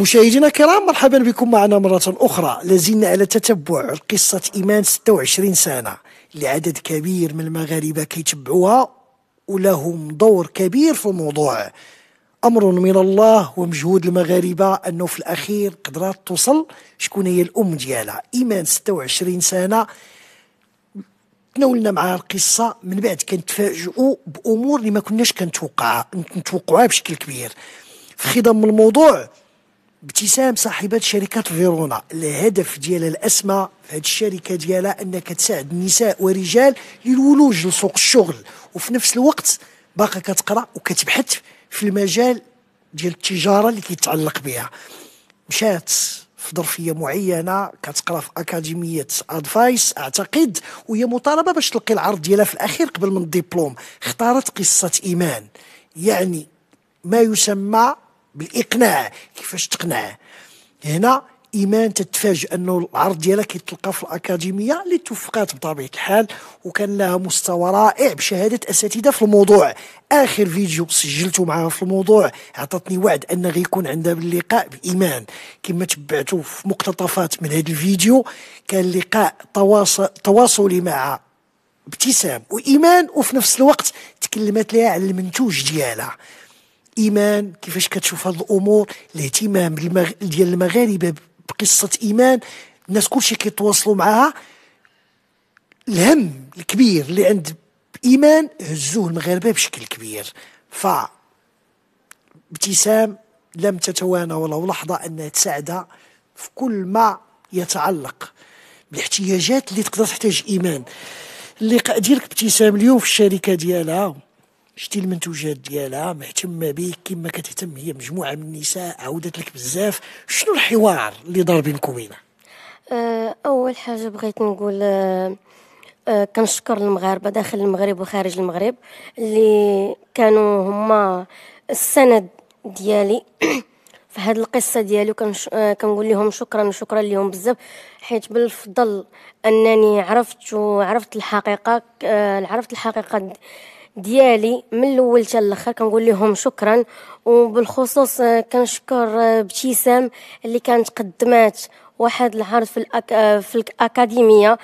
مشاهدينا الكرام مرحبا بكم معنا مرة أخرى. لازلنا على تتبع قصة إيمان 26 سنة. لعدد كبير من المغاربة كيتبعوها ولهم دور كبير في الموضوع. أمر من الله ومجهود المغاربة أنه في الأخير قدرات توصل شكون هي الأم ديالها. إيمان 26 سنة. تناولنا معها القصة. من بعد كنتفاجئوا بأمور اللي ما كناش كنتوقعها نتوقعوها بشكل كبير. في خضم الموضوع ابتسام صاحبة شركة فيرونا. الهدف ديالها الأسمى في هذه الشركة ديالها أنك تساعد النساء ورجال للولوج لسوق الشغل. وفي نفس الوقت باقا كتقرأ وكتبحث في المجال ديال التجارة اللي كيتعلق بها. مشات في ظرفية معينة كتقرأ في أكاديمية أدفايس أعتقد وهي مطالبة باش تلقي العرض ديالها في الأخير قبل من الدبلوم. اختارت قصة إيمان. يعني ما يسمى بالإقناع كيفاش تقنع؟ هنا إيمان تتفاجئ أنه العرض ديالها كيتلقى في الأكاديمية اللي توفقات بطبيعة الحال وكان لها مستوى رائع بشهادة أساتذة في الموضوع. آخر فيديو سجلته معها في الموضوع عطتني وعد ان غيكون عندها باللقاء بإيمان. كما تبعتوا في مقتطفات من هذا الفيديو كان لقاء تواصل تواصلي مع ابتسام وإيمان وفي نفس الوقت تكلمت لها على المنتوج ديالها. إيمان كيفاش كتشوف هذه الأمور الاهتمام ديال المغاربة بقصة إيمان. الناس كلشي كيتواصلوا معها الهم الكبير اللي عند إيمان هزوه المغاربة بشكل كبير. ف ابتسام لم تتوانى ولو لحظة أنها تساعدها في كل ما يتعلق بالاحتياجات اللي تقدر تحتاج إيمان. اللقاء ديالك ابتسام اليوم في الشركة ديالها. شتي المنتوجات ديالها مهتمه بك كما كتهتم هي مجموعة من النساء عاودت لك بزاف. شنو الحوار اللي دار بينكم وبينها؟ أه، أول حاجة بغيت نقول أه، أه، كنشكر المغاربة داخل المغرب وخارج المغرب اللي كانوا هما السند ديالي. في هذه القصة ديالي كنقول لهم شكرا شكرا لهم بزاف حيت بالفضل أنني عرفت وعرفت الحقيقة عرفت الحقيقة ديالي من الأول حتى الآخر كنقول لهم شكرا. وبالخصوص آه، كنشكر آه، ابتسام اللي كانت قدمات واحد العرض في الأك... آه، في الأكاديمية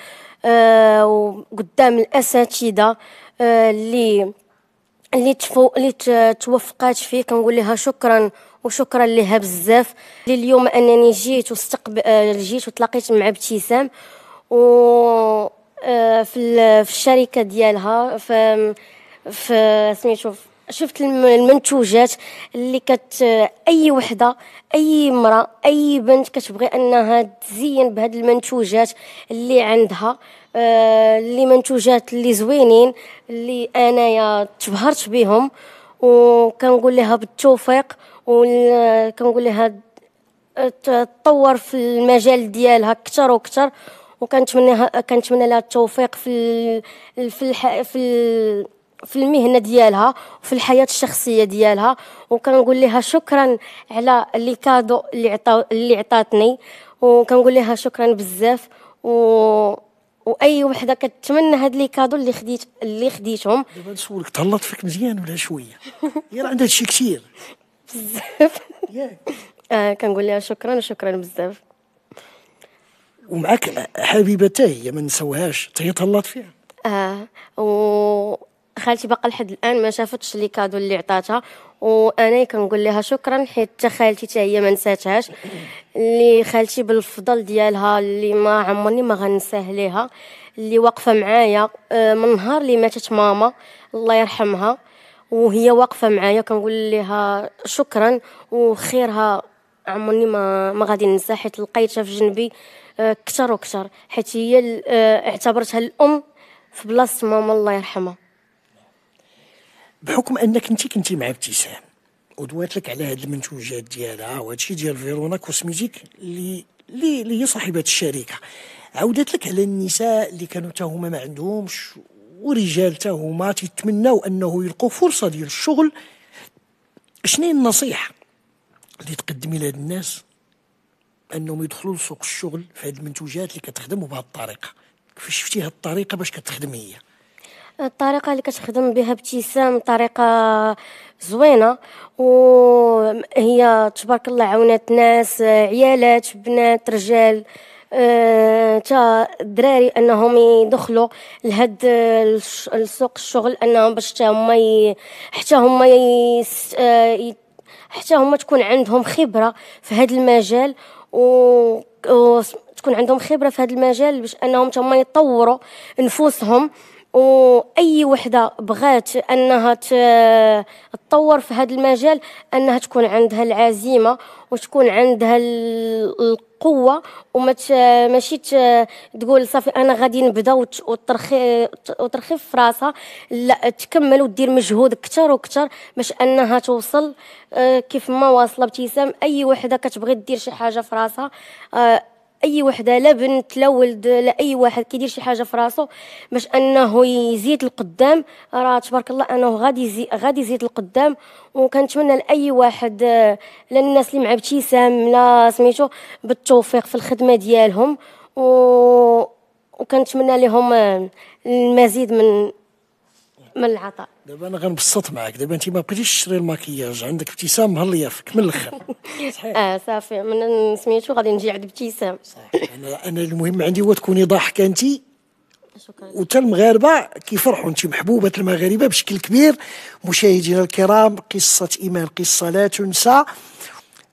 وقدام الأساتذة اللي اللي تفو... اللي توفقات فيه. كنقول لها شكرا وشكرا لها بزاف. اليوم أنني جيت واستقبل جيت وتلاقيت مع ابتسام. و في الشركة ديالها. في سميتو شفت المنتوجات اللي كت أي وحدة أي امرأة أي بنت كتبغي أنها تزين بهاد المنتوجات اللي عندها. آه، اللي منتوجات اللي زوينين اللي أنايا تبهرت بهم وكنقول لها بالتوفيق وكنقول لها تطور في المجال ديالها أكثر وأكثر وكنتمنى كنتمنى لها التوفيق في في الح... في في المهنة ديالها وفي الحياة الشخصية ديالها. وكنقول لها شكرا على اللي كادو اللي عطاو اللي عطاتني. وكنقول لها شكرا بزاف. و وأي وحدة كتمنى هاد لي كادو اللي خديت اللي خديتهم. دابا نسولك تهلط فيك مزيان ولا شوية؟ هي راه عندها شي كثير. بزاف. آه كنقول لها شكرا وشكرا بزاف. ومعك حبيبه هي ما نسوهاش هي تهلط فيها. آه و خالتي باقا لحد الآن ما شافتش لي كادو اللي عطاتها وأنا كنقول لها شكرا حيت حتى خالتي حتى هي ما نساتهاش. اللي خالتي بالفضل ديالها اللي ما عمرني ما غنساه ليها اللي واقفة معايا آه، من نهار اللي ماتت ماما الله يرحمها وهي واقفة معايا كنقول لها شكرا وخيرها عمرني ما ما غادي ننسى حيت لقيتها في جنبي آه، كثر وكثر حيت هي آه، اعتبرتها الأم في بلاصة ماما الله يرحمها. بحكم أنك أنت كنتي مع ابتسام ودوات لك على هاد المنتوجات ديالها وهذا الشيء ديال فيرونا كوسميتيك اللي اللي هي صاحبة الشركة. عودت لك على النساء اللي كانوا تا هما ما عندهمش ورجال تا هما تيتمناو أنه يلقوا فرصة ديال الشغل. شنو النصيحة اللي تقدمي لهاد الناس أنهم يدخلوا لسوق الشغل في هاد المنتوجات اللي كتخدموا بهذه الطريقة؟ كيفاش شفتي هاد الطريقة باش كتخدم هي؟ الطريقة اللي كتخدم بها ابتسام طريقة زوينة وهي تبارك الله عاونات ناس عيالات بنات رجال آه، تا الدراري أنهم يدخلوا لهاد السوق الشغل أنهم باش حتى هما حتى هما آه، حتى هما تكون عندهم خبرة في هذا المجال و تكون عندهم خبرة في هذا المجال باش أنهم هما يطوروا نفوسهم. وأي وحدة بغات أنها تطور في هذا المجال أنها تكون عندها العزيمة وتكون عندها القوة. وما ماشي تقول صافي أنا غادي نبدأ وترخي في راسها. لا تكمل ودير مجهود أكثر وأكثر باش أنها توصل آه، كيف ما واصلة ابتسام. أي وحدة كتبغي دير شي حاجة في راسها آه، أي وحدة لا بنت لا ولد لا أي واحد كيدير شي حاجة في راسو باش أنه يزيد القدام راه تبارك الله أنه غادي يزيد غادي يزيد القدام وكنتمنى لأي واحد للناس اللي مع ابتسام لا سميتو بالتوفيق في الخدمة ديالهم و وكنتمنى لهم المزيد من من العطاء. دابا أنا غنبسط معاك. دابا انت ما بقيتيش تشري الماكياج. عندك ابتسام مهليه فيك من الآخر صحيح. آه صافي. من سميتو غادي نجي عند ابتسام. صحيح. أنا أنا المهم عندي هو تكوني ضاحكة انت شكرا. وتا المغاربة كيفرحوا. انت محبوبة المغاربة بشكل كبير. مشاهدينا الكرام قصة إيمان قصة لا تنسى.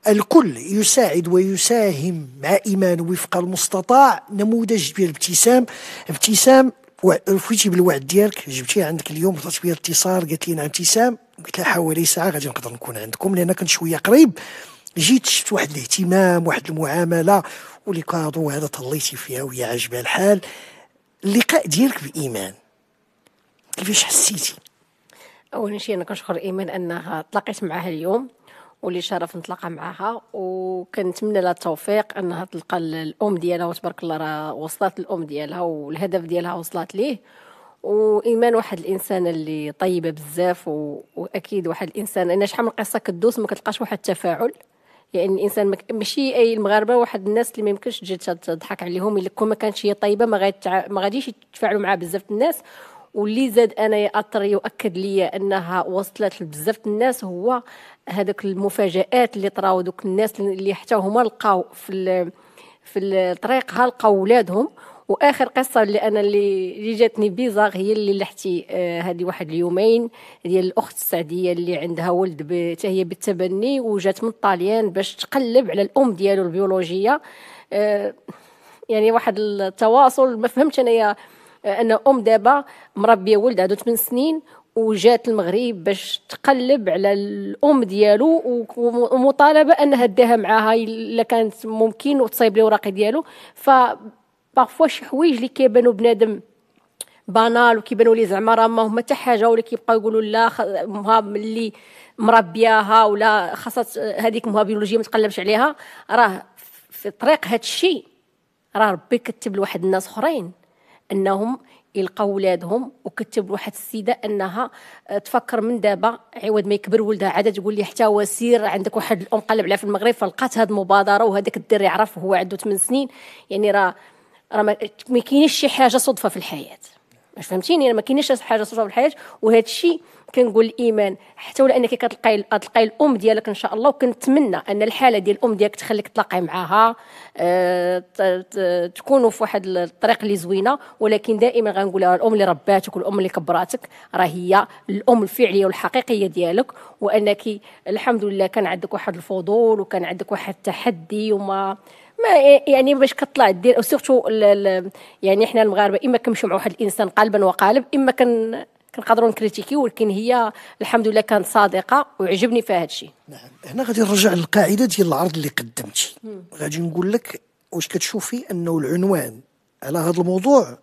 الكل يساعد ويساهم مع إيمان وفق المستطاع. نموذج كبير ابتسام. ابتسام وفيتي بالوعد ديالك جبتيه عندك اليوم طلعت بيا الاتصال قالت لي نعم ابتسام. قلت لها حوالي ساعة غادي نقدر نكون عندكم لأن كنت شوية قريب. جيت شفت واحد الاهتمام واحد المعاملة ولي كادو هذا طليتي فيها وهي عاجبها الحال. اللقاء ديالك بإيمان. كيفاش حسيتي؟ اول شيء أنا كنشكر إيمان أنها تلاقيت معها اليوم. ولي شرف نتلاقى معها وكنتمنى لها التوفيق إنها تلقى الأم ديالها وتبارك الله راه وصلت الأم ديالها والهدف ديالها وصلت ليه. وإيمان واحد الإنسان اللي طيبة بزاف و... وأكيد واحد الإنسان أنا شحال من قصة كدوز ما كتلقاش واحد التفاعل. يعني الانسان مك... ماشي أي المغاربة واحد الناس اللي ما يمكنش تجي تضحك عليهم الا كون ما كانتش هي طيبة ما غاديش يتفاعلوا معها بزاف الناس. واللي زاد أنا يأثر يؤكد لي أنها وصلت لبزاف الناس. هو هذوك المفاجآت اللي طراو دوك الناس اللي حتى هما لقاو في في الطريق لقاو ولادهم. وآخر قصة اللي أنا اللي جاتني بيزاغ هي اللي لحتي آه هذه واحد اليومين ديال الأخت السعدية اللي عندها ولد حتى هي بالتبني وجات من الطاليان باش تقلب على الأم ديالو البيولوجية. آه يعني واحد التواصل ما فهمتش أنايا آه، أن أم دابا مربية ولد عنده 8 سنين وجات المغرب باش تقلب على الأم ديالو ومطالبة أنها ديها معاها إلا كانت ممكن وتصايب لي وراقي ديالو. ف بارفوا شي حوايج اللي كيبانوا بنادم بانال وكيبانوا لي زعما راه ما هما حتى حاجة ولا كيبقاو يقولوا لا مها ملي مربياها ولا خاصها هذيك مها بيولوجية ما تقلبش عليها. راه في طريق هذا الشيء راه ربي كتب لواحد الناس أخرين. أنهم يلقاو ولادهم وكتب واحد السيدة أنها آه، تفكر من دابا عوض ما يكبر ولدها عاد تقول لي حتى هو سير عندك واحد الام قلب عليها في المغرب فلقات هذه المبادرة وهذاك الدري يعرف هو عنده 8 سنين. يعني راه راه ما كاينش شي حاجة صدفة في الحياة. فهمتيني؟ ما كاينش حاجة صدفه في الحياة وهذا الشيء كنقول الإيمان حتى ولا أنك كتلقاي تلقاي الأم ديالك إن شاء الله وكنتمنى أن الحالة ديال الأم ديالك تخليك تلاقي معاها أه تكونوا في واحد الطريق اللي زوينة ولكن دائما غنقول الأم اللي رباتك والأم اللي كبراتك راه هي الأم الفعلية والحقيقية ديالك وأنك الحمد لله كان عندك واحد الفضول وكان عندك واحد التحدي وما ما يعني باش كطلع دير surtout يعني حنا المغاربة إما كنمشيو مع واحد الإنسان قلبا وقالب إما كن كنقدروا نكريتيكي ولكن هي الحمد لله كانت صادقة وعجبني فيها هذا الشيء. نعم. هنا غادي نرجع للقاعدة ديال العرض اللي قدمتي. غادي نقول لك واش كتشوفي أنه العنوان على هذا الموضوع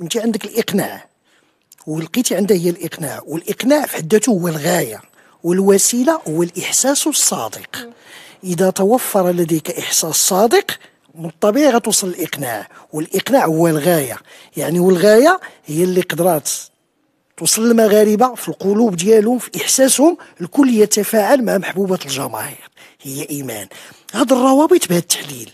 أنت عندك الإقناع ولقيتي عندها هي الإقناع والإقناع في حد ذاته هو الغاية والوسيلة هو الاحساس الصادق إذا توفر لديك إحساس صادق من الطبيعي غتوصل للإقناع والإقناع هو الغاية. يعني والغاية هي اللي قدرات توصل للمغاربة في القلوب ديالهم في إحساسهم الكل يتفاعل مع محبوبة الجماهير. هي إيمان. هذا الروابط بهذا التحليل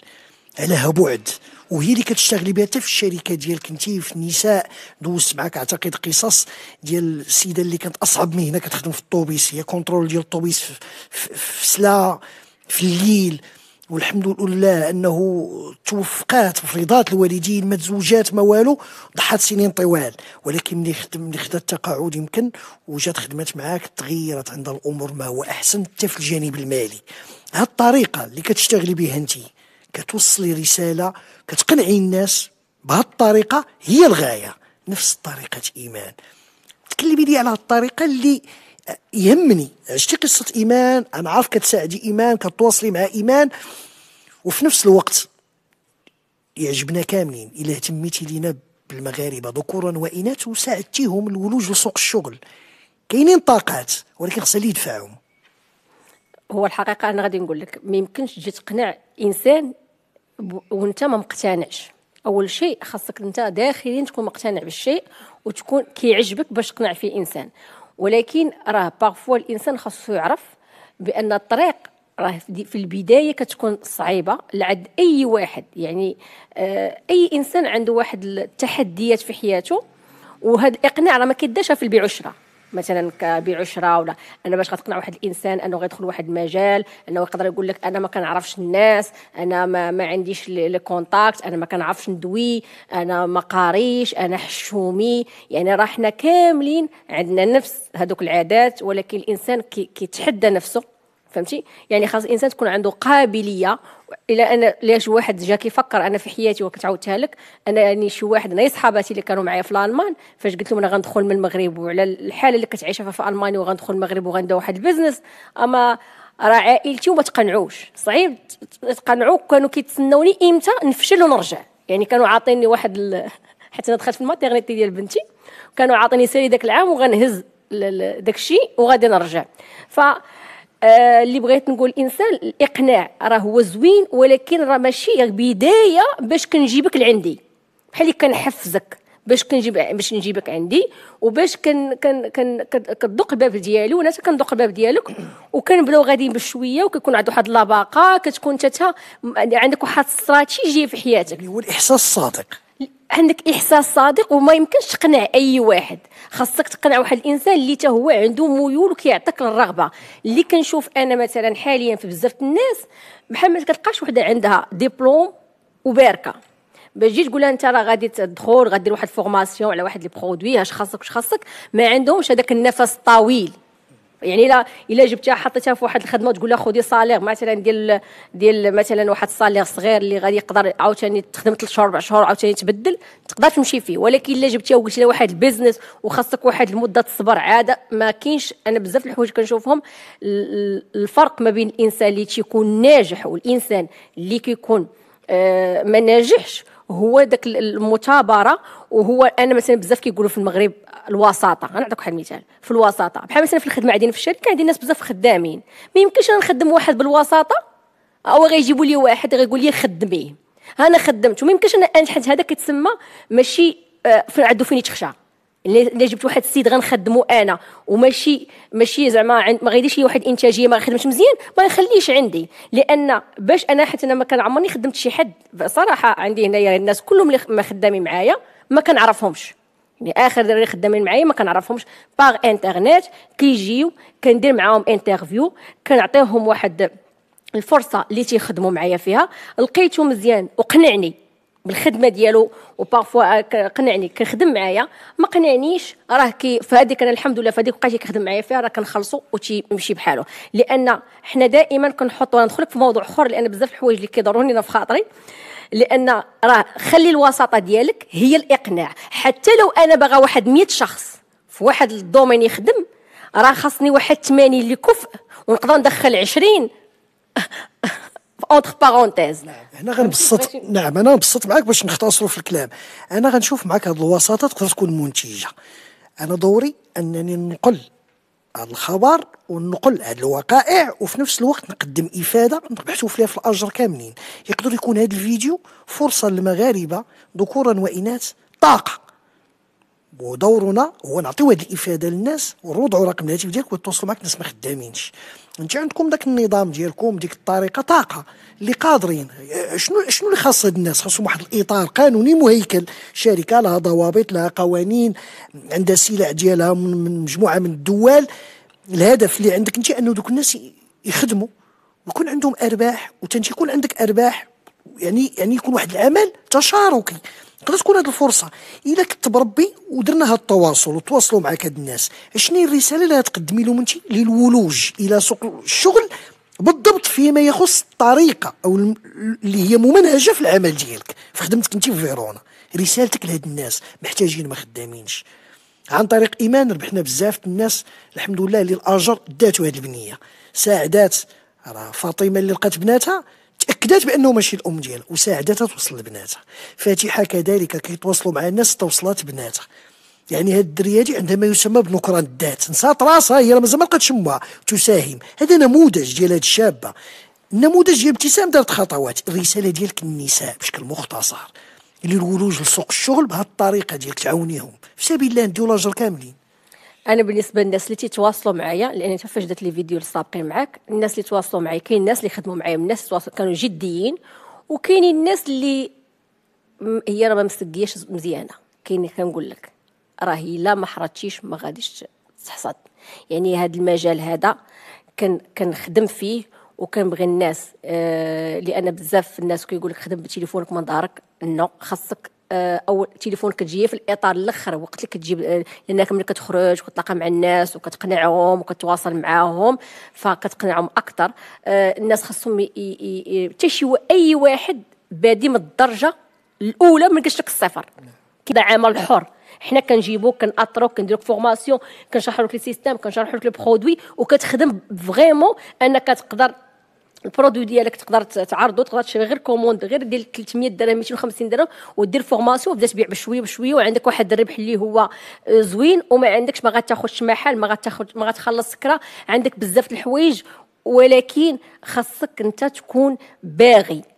علىها بعد وهي اللي كتشتغلي بها حتى في الشركة ديالك. انت في النساء دوزت معك أعتقد قصص ديال السيدة اللي كانت أصعب مهنة كتخدم في الطوبيس هي كونترول ديال الطوبيس في, في, في سلا في الليل والحمد لله أنه توفقات فرضات الوالدين ما تزوجات ما والو ضحات سنين طوال. ولكن ملي ملي خدات التقاعد يمكن وجات خدمات معاك تغيرت عندها الأمور ما هو أحسن حتى في الجانب المالي. هاد الطريقة اللي كتشتغلي بها انت كتوصلي رسالة كتقنعي الناس بهذه الطريقة هي الغاية. نفس طريقة إيمان. تكلمي لي على الطريقة اللي يهمني. عشتي قصة إيمان؟ أنا عارف كتساعدي إيمان كتواصلي مع إيمان. وفي نفس الوقت يعجبنا كاملين. إلا اهتميتي لينا بالمغاربة. ذكورا وإناث وساعدتيهم الولوج لسوق الشغل. كاينين طاقات ولكن خصها اللي يدفعهم هو الحقيقة أنا غادي نقول لك ما يمكنش تجي تقنع إنسان وأنت ما مقتنعش. أول شيء خاصك أنت داخليا تكون مقتنع بالشيء وتكون كيعجبك باش تقنع فيه إنسان. ولكن راه بارفوا الإنسان خاصو يعرف بأن الطريق راه في البداية كتكون صعيبة لعند أي واحد. يعني آه أي إنسان عنده واحد التحديات في حياته وهذا الاقناع راه ما كيداش في البيع والشراء مثلا بعشره ولا أنا باش غتقنع واحد الإنسان أنه غيدخل واحد المجال أنه يقدر يقول لك أنا ما كنعرفش الناس أنا ما, ما عنديش لي كونتاكت أنا ما كنعرفش ندوي أنا ما قاريش أنا حشومي. يعني راه حنا كاملين عندنا نفس هذوك العادات ولكن الإنسان كيتحدى نفسه فهمتي؟ يعني خاص الإنسان تكون عنده قابلية إلى أن لاش واحد جا كيفكر أنا في حياتي وكنت عاودتها لك أنا يعني شي واحد أنا صحاباتي اللي كانوا معايا في الألمان فاش قلت لهم أنا غندخل من المغرب وعلى الحالة اللي كتعيشها في ألمانيا وغندخل المغرب وغندير واحد ال business أما راه عائلتي وما تقنعوش صعيب تقنعوا كانوا كيتسناوني إمتى؟ نفشل ونرجع. يعني كانوا عاطيني واحد ال... حتى أنا دخلت في ال maternité ديال بنتي كانوا عاطيني سالي داك العام وغنهز داك الشيء وغادي نرجع. ف آه اللي بغيت نقول الإنسان الإقناع راه هو زوين ولكن راه ماشي بدايه باش كنجيبك لعندي. بحال اللي كنحفزك باش كنجيب باش نجيبك عندي وباش كن كن كن كتدق الباب ديالي وأنا كندق الباب ديالك وكنبداو غاديين بشوية وكيكون عندك واحد اللباقه كتكون انت عندك واحد الاستراتيجيه في حياتك. هو الإحساس الصادق. عندك إحساس صادق وما يمكنش تقنع أي واحد. خاصك تقنع واحد الإنسان اللي حتى هو عنده ميول وكيعطيك الرغبة. اللي كنشوف أنا مثلا حاليا في بزاف الناس بحال ما كتلقاش وحدة عندها ديبلوم وباركة. باش تجي تقول أنت راه غادي تدخل غادير واحد formation على واحد les produits اش خاصك واش خاصك؟ ما عندهمش هذاك النفس الطويل. يعني الا إلا جبتها حطيتها في واحد الخدمة وتقول لها خذي salaire مثلا ديال ديال مثلا واحد ال salaire صغير اللي غادي يقدر عاوتاني تخدم ثلاث شهور أربع شهور عاوتاني تبدل تقدر تمشي فيه. ولكن إلا جبتيها وقلتي لها واحد البيزنس وخاصك واحد المدة تصبر عادة ما كاينش. أنا بزاف الحوايج كنشوفهم الفرق ما بين الإنسان اللي تيكون ناجح والإنسان اللي كيكون آه ما ناجحش هو داك المثابرة وهو أنا مثلا بزاف كيقولوا في المغرب الوساطة. أنا نعطيك واحد المثال. في الوساطة. بحال مثلا في الخدمة عندنا في الشركة عندي ناس بزاف خدامين. ما يمكنش أنا نخدم واحد بالوساطة أو غيجيبوا لي واحد غيقول لي خدميه. أنا خدمت وما يمكنش أنا انجح هذا كيتسمى ماشي آه عنده فين يتخشى اللي جبت واحد السيد غنخدمو أنا. وماشي ماشي زعما ما غيديش لي واحد إنتاجية ما خدمش مزيان ما نخليش عندي. لأن باش أنا حتى أنا ما كان عمرني خدمت شي حد. صراحة عندي هنايا الناس كلهم اللي ما خدامين معايا ما كنعرفهمش. يعني آخر دراري خدامين معايا ما كنعرفهمش. par internet كيجيو كندير معاهم interview كنعطيهم واحد الفرصة اللي تيخدموا معايا فيها. لقيته مزيان وقنعني. بالخدمة ديالو وبارفوا قنعني كنخدم معايا. ما قنعنيش راه كي فهذيك أنا الحمد لله فهذيك بقى كيخدم معايا فيها راه كنخلصو وتيمشي بحاله لأن حنا دائما كنحطوا ندخلك في موضوع أخر لأن بزاف الحوايج اللي كيضروني في خاطري. لأن راه خلي الوساطة ديالك هي الإقناع. حتى لو أنا باغا واحد 100 شخص في واحد ال domaine يخدم راه خاصني واحد 80 اللي كفء ونقدر ندخل 20 entre parenthèses نعم هنا غنبسط نعم أنا نبسط معاك باش نختصروا في الكلام. أنا غنشوف معاك هذه الوساطه تقدر تكون منتجة. أنا دوري أنني نقل هذا الخبر ونقل هذه الوقائع وفي نفس الوقت نقدم إفادة نربحوا فيها في الأجر كاملين. يقدر يكون هذا الفيديو فرصة للمغاربة ذكورا وإناث طاقة. ودورنا هو نعطيو هذه الإفادة للناس ونوضعوا رقم الهاتف ديالك ويتواصلوا معك الناس ما خدامينش. انت عندكم ذاك النظام ديالكم ديك الطريقة طاقة اللي قادرين. شنو شنو اللي خاص هاد الناس؟ خاصهم واحد الإطار قانوني مهيكل. شركة لها ضوابط لها قوانين عندها سلع ديالها من مجموعة من الدول. الهدف اللي عندك انت انه دوك الناس يخدموا. ويكون عندهم أرباح وتنتي يكون عندك أرباح يعني يعني يكون واحد العمل تشاركي. تقدر تكون هذه الفرصة؟ إلا كنت بربي ودرنا هذا التواصل وتواصلوا معك هاد الناس شنو هي الرسالة اللي غتقدمي لهم انت للولوج إلى سوق الشغل بالضبط فيما يخص الطريقة أو اللي هي ممنهجة في العمل ديالك؟ في خدمتك انت في فيرونا رسالتك لهاد الناس محتاجين ما خدامينش. عن طريق إيمان ربحنا بزاف الناس الحمد لله اللي الأجر داتو هذه البنية. ساعدات راه فاطمة اللي لقات بناتها تاكدت بأنه ماشي الأم ديالها وساعدتها توصل لبناتها. فاتحه كذلك كيتواصلوا مع الناس توصلات بناتها. يعني هاد الدرية هادي عندها ما يسمى بنكران الذات. نسات راسها هي مازال ما لقاتش أمها تساهم. هذا نموذج ديال هاد الشابة. النموذج ديال ابتسام دارت خطوات الرسالة ديالك النساء بشكل مختصر. للولوج لسوق الشغل بهذه الطريقة ديالك تعاونيهم. في سبيل الله نديو لاجر كاملين. أنا بالنسبة للناس اللي تيتواصلوا معايا لأن فاش درت لي فيديو السابقين معاك الناس اللي تواصلوا معايا كاين الناس اللي خدموا معايا الناس كانوا جديين وكاينين الناس اللي هي راه ما مسقياش مزيانة. كاين كنقول لك راه الا ما حرضتيش ما غاديش تحصد. يعني هذا المجال هذا كان كنخدم فيه وكنبغي الناس آه لأن بزاف الناس كيقول لك خدم بتليفونك من دارك نو خاصك أو تليفونك تجي في الإطار الأخر وقت اللي كتجيب آه، لأنك ملي كتخرج وكتلاقى مع الناس وكتقنعهم وكتواصل معاهم فكتقنعهم أكثر آه، الناس خاصهم حتى شي أي واحد بادي من الدرجة الأولى ما لك الصفر. كذا عمل حر. حنا كنجيبوك كناطروك كنديروك formation كنشرحوا لك ال système كنشرحوا لك ال produit وكتخدم vraiment أنك تقدر ال produit ديالك تقدر تعرضو تقدر تشري غير commande غير ديال 300 درهم 250 درهم ودير formation وبدا تبيع بشوية بشوية وعندك واحد الربح اللي هو آه، زوين وما عندكش ما غاتاخذش محل ما غاتاخذ ما غتخلص سكرة. عندك بزاف الحوايج ولكن خاصك انت تكون باغي.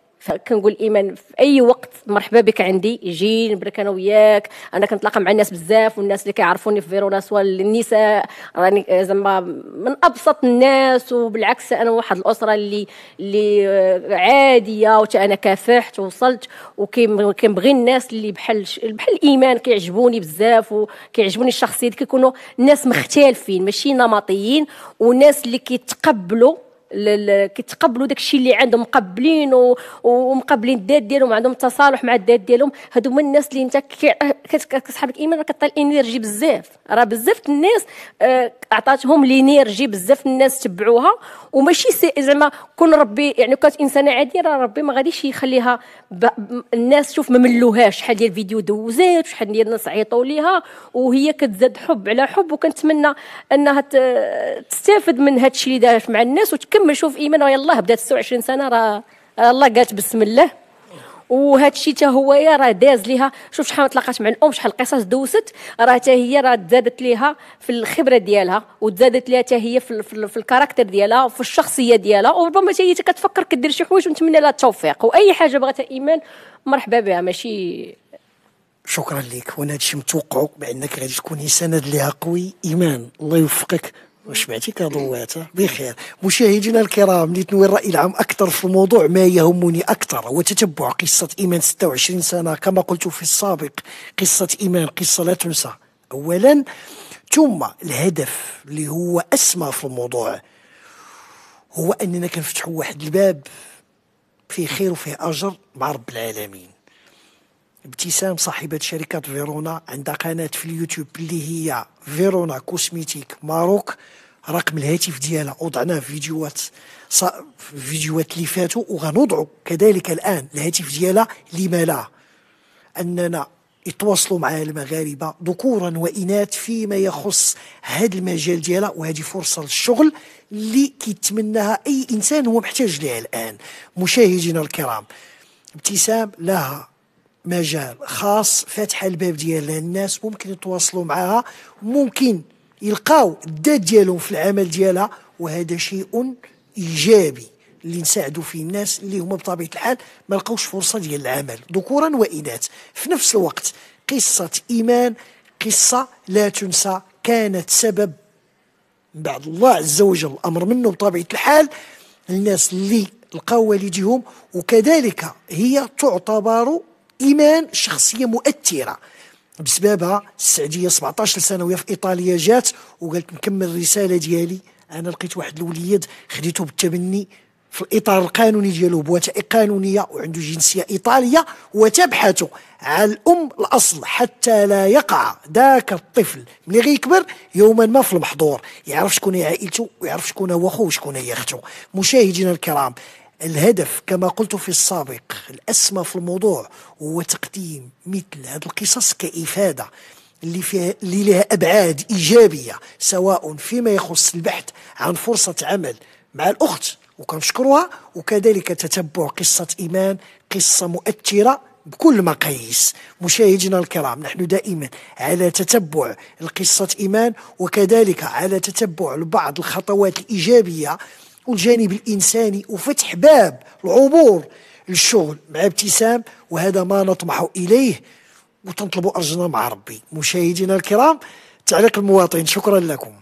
كنقول ايمان في أي وقت مرحبا بك عندي. جي نبرك أنا وياك. أنا كنتلاقى مع الناس بزاف والناس اللي كيعرفوني في فيرونا سواء النساء. راني زعما من أبسط الناس وبالعكس أنا واحد الأسرة اللي اللي عادية وتا أنا كافحت ووصلت وكنبغي الناس اللي بحال بحال ايمان كيعجبوني بزاف وكيعجبوني الشخصيات كيكونوا ناس مختلفين ماشي نمطيين وناس اللي كيتقبلوا كيتقبلوا داك الشيء اللي عندهم مقبلين ومقبلين الذات ديالهم عندهم تصالح مع الذات ديالهم. هادو هما الناس اللي انت كتسحب لك ايمان كطال الإنرجي بزاف. راه بزاف الناس آه، عطاتهم الإنرجي بزاف الناس تبعوها. وماشي زعما كون ربي يعني كانت إنسانة عادية راه ربي ما غاديش يخليها الناس شوف ما ملوهاش. شحال ديال الفيديو دوزات شحال ديال الناس عيطوا ليها. وهي كتزاد حب على حب وكنتمنى أنها تستافد من هذا الشيء اللي دارت مع الناس وتكمل شوف إيمان يلاه بدات 26 سنة راه الله قالت بسم الله. وهذا الشيء حتى هو راه داز ليها. شوف شحال تلاقات مع الأم شحال قصص دوست. راه حتى هي راه تزادت ليها في الخبرة ديالها وتزادت ليها حتى هي في, في, في الكاركتر ديالها وفي الشخصية ديالها. وربما حتى هي كتفكر كدير شي حوايج ونتمنى لها التوفيق. وأي حاجة بغاتها إيمان مرحبا بها. ماشي شكرا لك. وأنا هادشي متوقع بأنك غادي تكوني سند ليها قوي. إيمان الله يوفقك. وشبعتي كضوات بخير. مشاهدينا الكرام لتنوي الرأي العام أكثر في الموضوع ما يهمني أكثر هو تتبع قصة إيمان 26 سنة. كما قلت في السابق قصة إيمان قصة لا تنسى. أولا ثم الهدف اللي هو أسمى في الموضوع هو أننا كنفتحوا واحد الباب فيه خير وفيه أجر مع رب العالمين. ابتسام صاحبة شركة فيرونا عندها قناة في اليوتيوب اللي هي فيرونا كوسميتيك ماروك. رقم الهاتف ديالها وضعناه في فيديوهات فيديوهات اللي فاتوا وغنوضعوا كذلك الآن الهاتف ديالها. لما لا؟ أننا يتواصلوا مع المغاربة ذكورا وإناث فيما يخص هذا المجال ديالها وهذه فرصة للشغل اللي كيتمناها أي إنسان هو محتاج لها الآن. مشاهدينا الكرام ابتسام لها مجال خاص فاتحه الباب ديالها للناس ممكن يتواصلوا معها ممكن يلقاو الذات ديالهم في العمل ديالها وهذا شيء إيجابي اللي نساعدوا فيه الناس اللي هما بطبيعة الحال ما لقاوش فرصة ديال العمل. ذكورا وإناث. في نفس الوقت قصة إيمان قصة لا تنسى كانت سبب بعد الله عز وجل الأمر منه بطبيعة الحال. الناس اللي لقاو والديهم وكذلك هي تعتبر إيمان شخصية مؤثرة. بسببها السعدية 17 سنة وهي في إيطاليا جات وقالت نكمل الرسالة ديالي. أنا لقيت واحد الوليد خديته بالتبني في الإطار القانوني ديالو بوثائق قانونية وعنده جنسية إيطالية وتبحث على الأم الأصل حتى لا يقع ذاك الطفل. ملي غيكبر يوما ما في المحظور يعرف شكون هي عائلته ويعرف شكون هو خوه وشكون هي أخته. مشاهدينا الكرام الهدف كما قلت في السابق الأسمى في الموضوع هو تقديم مثل هذه القصص كإفادة اللي فيها اللي لها أبعاد إيجابية سواء فيما يخص البحث عن فرصة عمل مع الأخت وكنشكروها وكذلك تتبع قصة إيمان قصة مؤثرة بكل مقاييس. مشاهدينا الكرام نحن دائما على تتبع القصة إيمان وكذلك على تتبع بعض الخطوات الإيجابية والجانب الإنساني وفتح باب العبور للشغل مع ابتسام وهذا ما نطمح إليه وتنطلب أرجنا مع ربي. مشاهدينا الكرام تعليق المواطن شكرا لكم.